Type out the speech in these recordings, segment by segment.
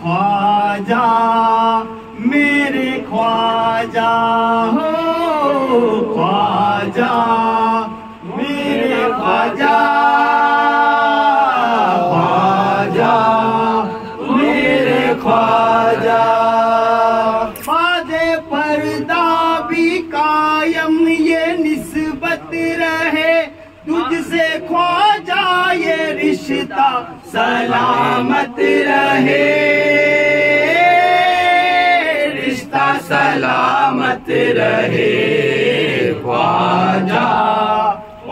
ख्वाजा मेरे ख्वाजा हो ख्वाजा मेरे ख्वाजा ख्वाजा मेरे ख्वाजा सलामत रहे। रिश्ता सलामत रहे। ख्वाजा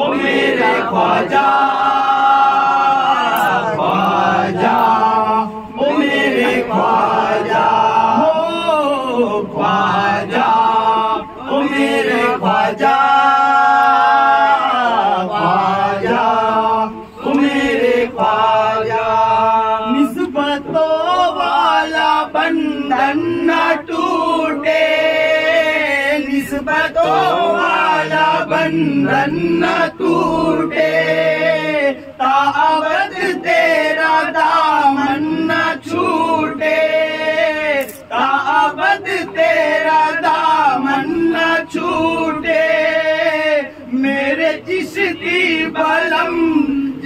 ओ मेरे ख्वाजा ख्वाजा ओ मेरे ख्वाजा बंधन टूटे ताबद तेरा दामन न छूटे ताबद तेरा दामन न छूटे मेरे चिश्ती बलम,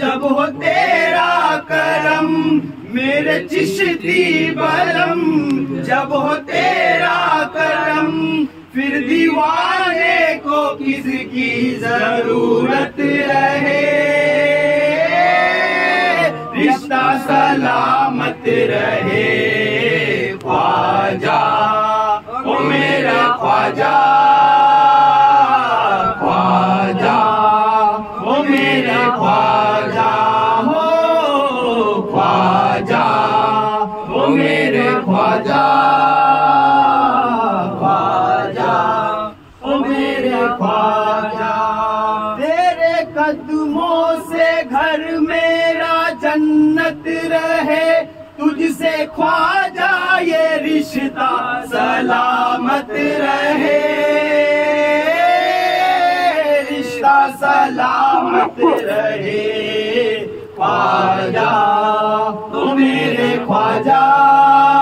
जब हो तेरा करम, मेरे चिश्ती बलम, जब हो तेरा करम फिर दीवाने को किसकी ज़रूरत रहे। रिश्ता सलामत रहे, ख्वाजा। ओ मेरा ख्वाजा ख्वाजा। ओ मेरे ख्वाजा, हो ख्वाजा। रिश्ता सलामत रहे। रिश्ता सलामत रहे। ख्वाजा तू मेरे ख्वाजा।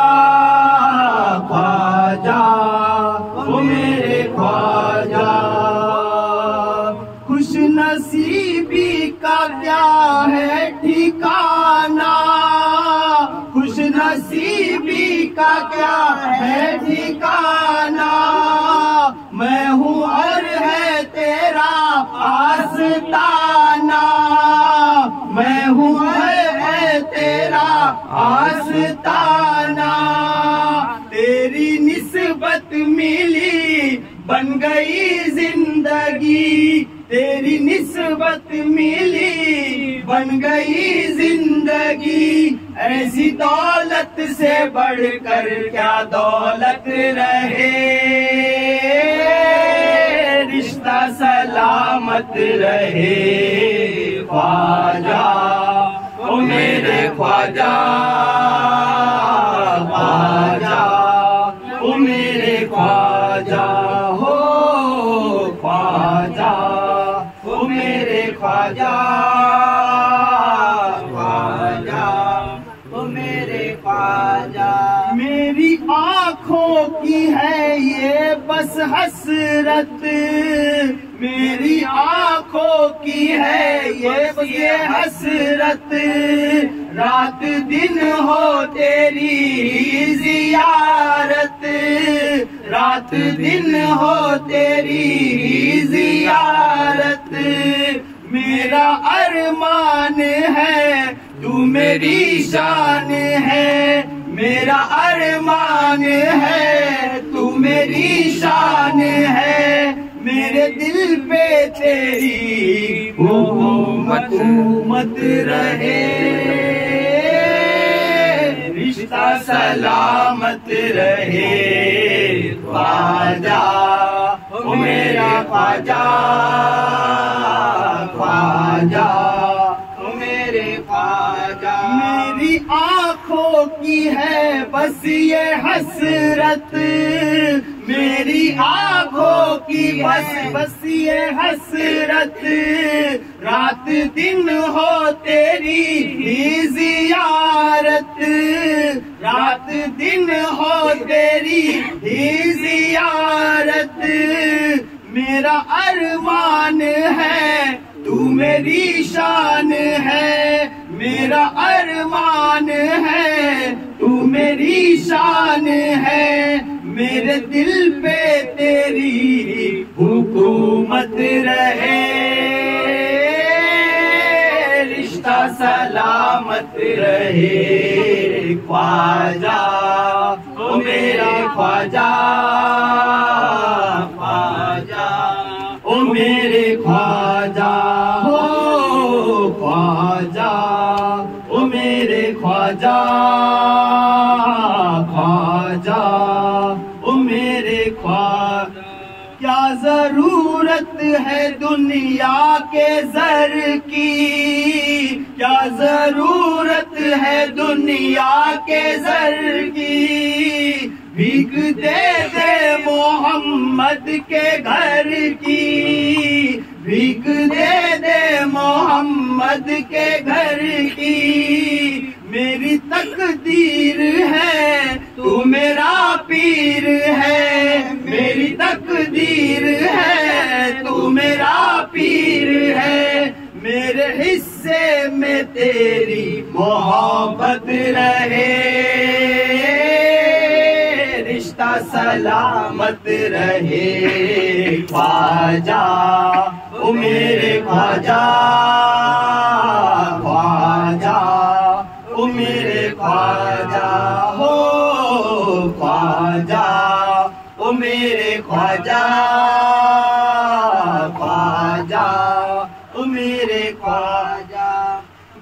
क्या है ठिकाना। मैं हूँ और है तेरा आस्ताना। मैं हूँ और है तेरा आस्ताना। तेरी निस्बत मिली बन गई ज़िंदगी। तेरी निस्बत मिली बन गई ज़िंदगी। ऐसी दौलत से बढ़कर क्या दौलत रहे? रिश्ता सलामत रहे ख्वाजा ओ मेरे ख्वाजा ख्वाजा ओ मेरे ख्वाजा, हो ख्वाजा ओ मेरे ख्वाजा। बस हसरत मेरी आँखों की है ये बस ये हसरत। रात दिन हो तेरी जियारत। रात दिन हो तेरी जियारत। मेरा अरमान है, तू मेरी शान है। मेरा अरमान है तू मेरी शान है, मेरे दिल पे तेरी हुकूमत मत रहे। रिश्ता सलामत रहे, ख्वाजा, ओ मेरा ख्वाजा ख्वाजा, ओ मेरे ख्वाजा। मेरी आँखों की है बस ये हसरत। मेरी आँखों की बस बस ये हसरत। रात दिन हो तेरी ही जिया जियारत रात दिन हो तेरी ही जियारत मेरा अरमान है, तू मेरी शान है। मेरा अरमान है, तू मेरी शान है। मेरे दिल पे तेरी हुकूमत रहे। रिश्ता सलामत रहे। ख्वाजा, ओ मेरा ख्वाजा ख्वाजा, ओ मेरे ख्वाजा। दुनिया के जर की, क्या ज़रूरत है दुनिया के जर की? भीख दे दे मोहम्मद के घर की, भीख दे दे मोहम्मद के घर की। मेरी तकदीर सलामत रहे, ख्वाजा ओ मेरे ख्वाजा ख्वाजा ओ मेरे ख्वाजा, हो ख्वाजा ओ मेरे ख्वाजा ख्वाजा ओ मेरे ख्वाजा।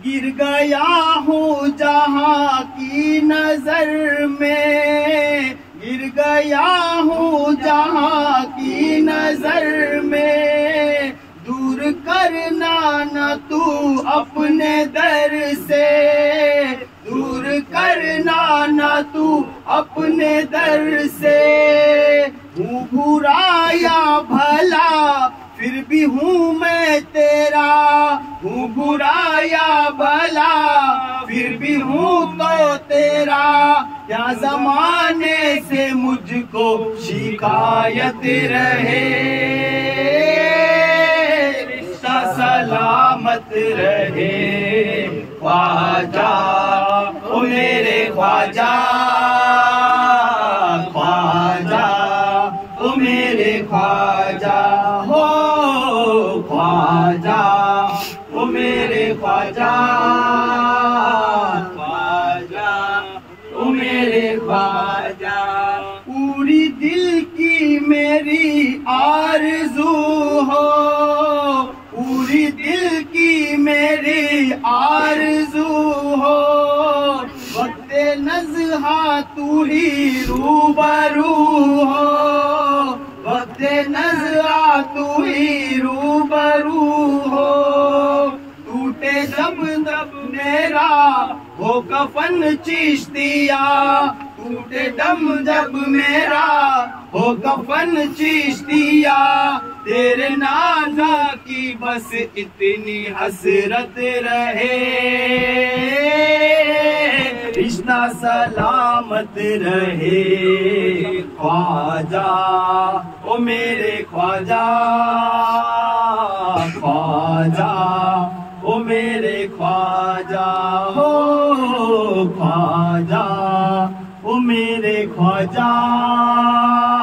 गिर गया हूँ जहाँ की नज़र में गया हूँ जहाँ की नज़र में। दूर करना न तू अपने दर से। दूर करना न तू अपने दर से। हूँ बुरा या भला, फिर भी हूँ मैं तेरा। हूँ बुरा या भला, फिर भी हूँ तो तेरा। क्या जमाने से मुझको शिकायत रहे? रिश्ता सलामत रहे। ख्वाजा, ओ मेरे ख्वाजा ख्वाजा, ओ मेरे ख्वाजा, हो ख्वाजा, ओ मेरे ख्वाजा। नजहा तू ही रूबरू हो। वक्त नजरा तू ही रूबरू हो। टूटे जब दब मेरा हो कफन चिश्तिया। टूटे दम जब मेरा, हो कफन चिश्तिया। तेरे नाजा की बस इतनी हसरत रहे। रिश्ता सलामत रहे। ख्वाजा, ओ मेरे ख्वाजा ख्वाजा, ओ मेरे ख्वाजा, हो ख्वाजा, ओ मेरे ख्वाजा।